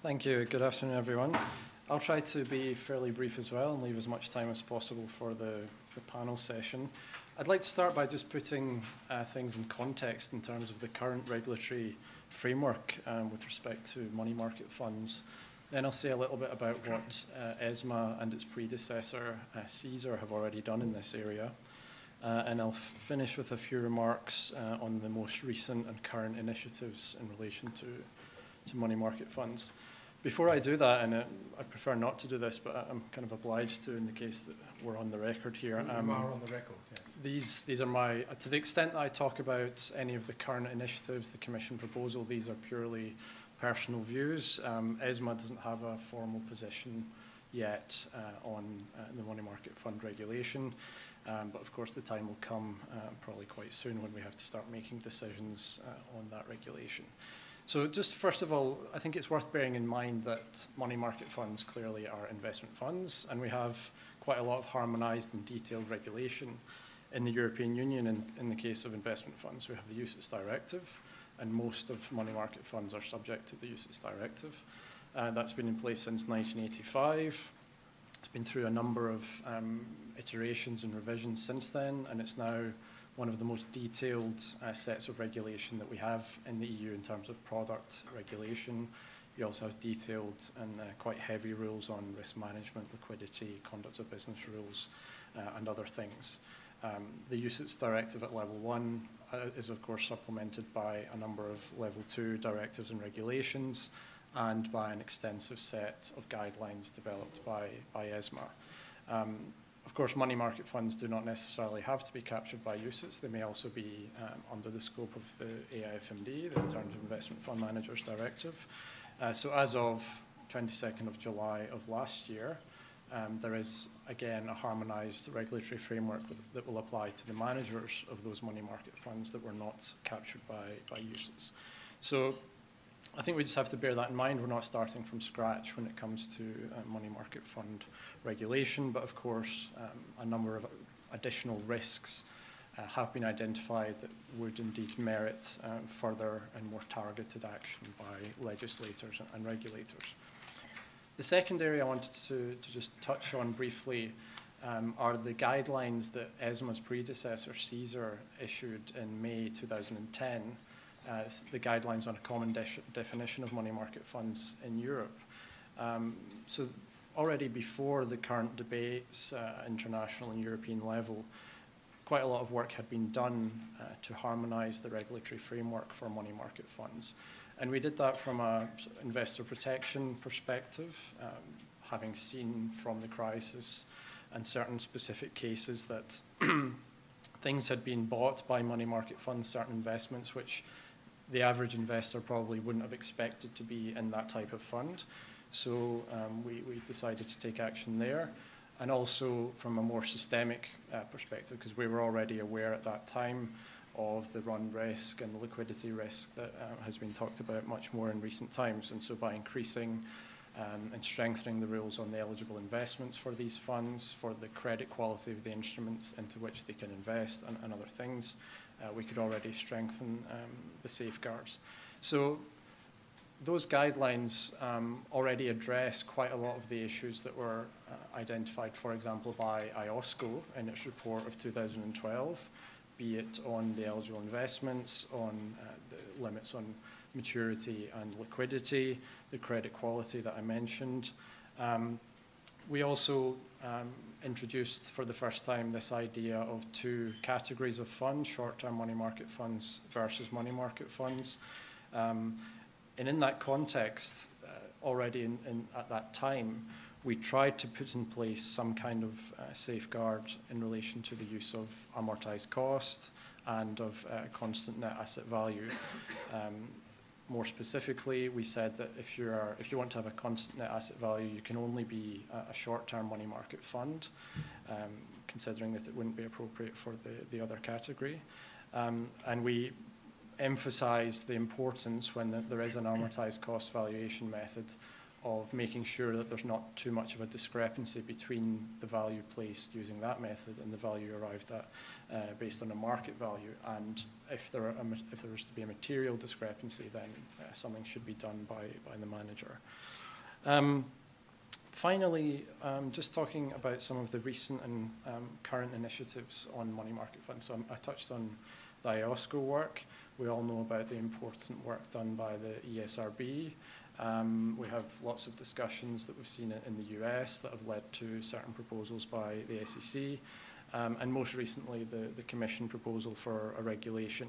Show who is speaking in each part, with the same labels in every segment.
Speaker 1: Thank you. Good afternoon, everyone. I'll try to be fairly brief as well and leave as much time as possible for the, the panel session. I'd like to start by just putting uh, things in context in terms of the current regulatory framework um, with respect to money market funds. Then I'll say a little bit about what uh, ESMA and its predecessor, uh, CESR, have already done in this area. Uh, and I'll finish with a few remarks uh, on the most recent and current initiatives in relation to, to money market funds. Before I do that, and uh, I prefer not to do this, but I'm kind of obliged to in the case that we're on the record here.
Speaker 2: Um, are on the record, yes.
Speaker 1: These, these are my, to the extent that I talk about any of the current initiatives, the Commission proposal, these are purely personal views. Um, ESMA doesn't have a formal position yet uh, on uh, the money market fund regulation. Um, but of course, the time will come uh, probably quite soon when we have to start making decisions uh, on that regulation. So just first of all, I think it's worth bearing in mind that money market funds clearly are investment funds, and we have quite a lot of harmonized and detailed regulation in the European Union in, in the case of investment funds. We have the UCITS directive, and most of money market funds are subject to the UCITS directive. Uh, that's been in place since 1985. It's been through a number of um, iterations and revisions since then, and it's now one of the most detailed uh, sets of regulation that we have in the EU in terms of product regulation. You also have detailed and uh, quite heavy rules on risk management, liquidity, conduct of business rules, uh, and other things. Um, the UCITS directive at level one uh, is of course supplemented by a number of level two directives and regulations and by an extensive set of guidelines developed by, by ESMA. Um, of course, money market funds do not necessarily have to be captured by UCITS. They may also be um, under the scope of the AIFMD, the Alternative Investment Fund Managers Directive. Uh, so as of 22nd of July of last year, um, there is, again, a harmonized regulatory framework that will apply to the managers of those money market funds that were not captured by, by UCITS. So I think we just have to bear that in mind. We're not starting from scratch when it comes to uh, money market fund regulation, but of course, um, a number of additional risks uh, have been identified that would indeed merit uh, further and more targeted action by legislators and regulators. The second area I wanted to, to just touch on briefly um, are the guidelines that ESMA's predecessor, CESR, issued in May 2010 uh, the guidelines on a common de definition of money market funds in Europe. Um, so already before the current debates, uh, international and European level, quite a lot of work had been done uh, to harmonize the regulatory framework for money market funds. And we did that from a investor protection perspective, um, having seen from the crisis and certain specific cases that things had been bought by money market funds, certain investments which the average investor probably wouldn't have expected to be in that type of fund. So um, we, we decided to take action there. And also from a more systemic uh, perspective, because we were already aware at that time of the run risk and the liquidity risk that uh, has been talked about much more in recent times. And so by increasing um, and strengthening the rules on the eligible investments for these funds, for the credit quality of the instruments into which they can invest and, and other things, uh, we could already strengthen um, the safeguards. So those guidelines um, already address quite a lot of the issues that were uh, identified, for example, by IOSCO in its report of 2012, be it on the eligible investments, on uh, the limits on maturity and liquidity, the credit quality that I mentioned. Um, we also um, introduced for the first time this idea of two categories of funds, short-term money market funds versus money market funds. Um, and in that context, uh, already in, in, at that time, we tried to put in place some kind of uh, safeguard in relation to the use of amortized cost and of uh, constant net asset value. Um, more specifically, we said that if you are if you want to have a constant net asset value, you can only be a, a short-term money market fund, um, considering that it wouldn't be appropriate for the, the other category. Um, and we emphasized the importance when the, there is an amortized cost valuation method of making sure that there's not too much of a discrepancy between the value placed using that method and the value arrived at uh, based on a market value. And if there, are a, if there is to be a material discrepancy, then uh, something should be done by, by the manager. Um, finally, um, just talking about some of the recent and um, current initiatives on money market funds. So I touched on the IOSCO work. We all know about the important work done by the ESRB. Um, we have lots of discussions that we've seen in the US that have led to certain proposals by the SEC, um, and most recently the, the Commission proposal for a regulation.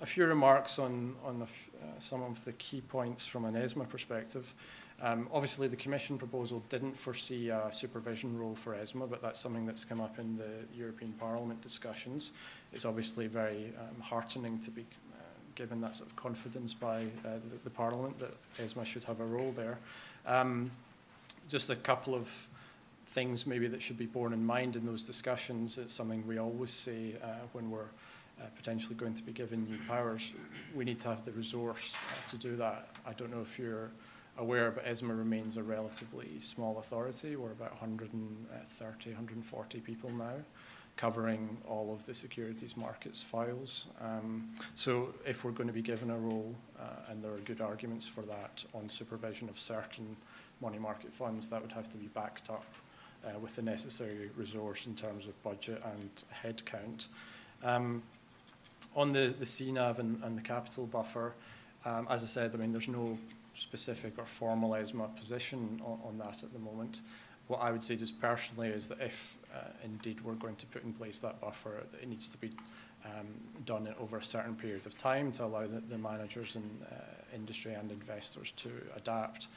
Speaker 1: A few remarks on, on the, uh, some of the key points from an ESMA perspective. Um, obviously, the Commission proposal didn't foresee a supervision role for ESMA, but that's something that's come up in the European Parliament discussions. It's obviously very um, heartening to be given that sort of confidence by uh, the, the, Parliament that ESMA should have a role there. Um, just a couple of things maybe that should be borne in mind in those discussions. It's something we always say uh, when we're uh, potentially going to be given new powers. We need to have the resource uh, to do that. I don't know if you're aware, but ESMA remains a relatively small authority. We're about 130, 140 people now covering all of the securities markets files. Um, so if we're going to be given a role, uh, and there are good arguments for that on supervision of certain money market funds, that would have to be backed up uh, with the necessary resource in terms of budget and headcount. Um, on the, the CNAV and, and the capital buffer, um, as I said, I mean, there's no specific or formal ESMA position on, on that at the moment what I would say just personally is that if uh, indeed we're going to put in place that buffer, it needs to be um, done over a certain period of time to allow the, the managers and uh, industry and investors to adapt.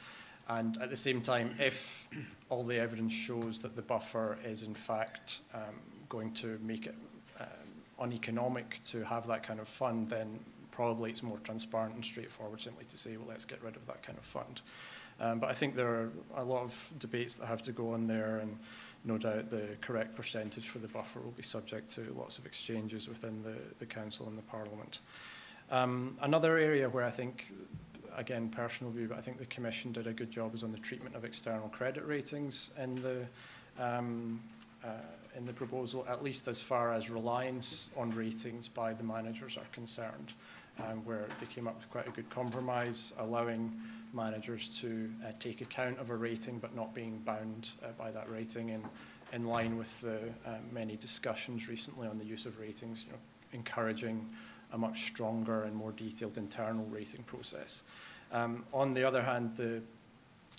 Speaker 1: And at the same time, if all the evidence shows that the buffer is in fact um, going to make it um, uneconomic to have that kind of fund, then probably it's more transparent and straightforward simply to say, well, let's get rid of that kind of fund. Um, but I think there are a lot of debates that have to go on there and no doubt the correct percentage for the buffer will be subject to lots of exchanges within the, the Council and the Parliament. Um, another area where I think, again, personal view, but I think the Commission did a good job is on the treatment of external credit ratings in the, um, uh, in the proposal, at least as far as reliance on ratings by the managers are concerned, um, where they came up with quite a good compromise, allowing managers to uh, take account of a rating but not being bound uh, by that rating in, in line with the uh, many discussions recently on the use of ratings, you know, encouraging a much stronger and more detailed internal rating process. Um, on the other hand, the,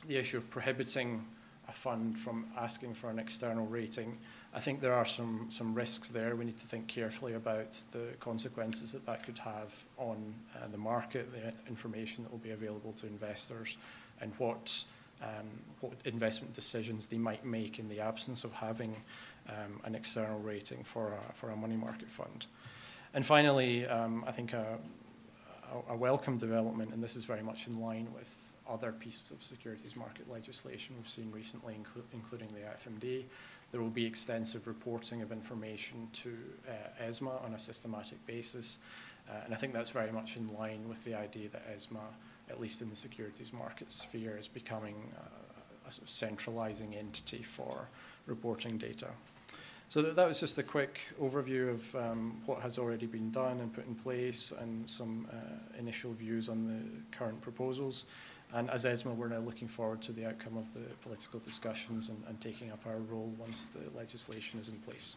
Speaker 1: the issue of prohibiting a fund from asking for an external rating I think there are some, some risks there. We need to think carefully about the consequences that that could have on uh, the market, the information that will be available to investors, and what, um, what investment decisions they might make in the absence of having um, an external rating for a, for a money market fund. And finally, um, I think a, a, a welcome development, and this is very much in line with other pieces of securities market legislation we've seen recently, inclu including the FMD, there will be extensive reporting of information to uh, ESMA on a systematic basis. Uh, and I think that's very much in line with the idea that ESMA, at least in the securities market sphere, is becoming uh, a sort of centralizing entity for reporting data. So that, that was just a quick overview of um, what has already been done and put in place and some uh, initial views on the current proposals. And as ESMA, we're now looking forward to the outcome of the political discussions and, and taking up our role once the legislation is in place.